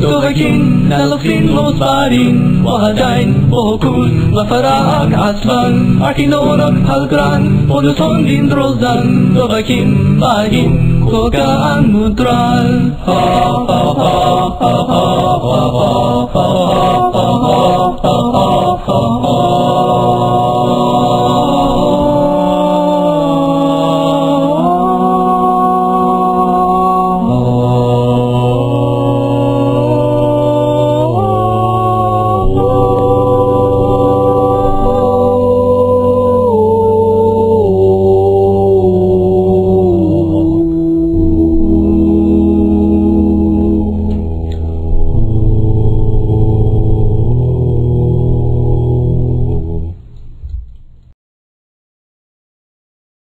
لغكين نلخين لوصبارين وهدين وهكوز لفراك عصفان عكي نورك هالقران ولسون دين دروزدان لغكين باهين كوكا عن مدران ها ها ها ها ها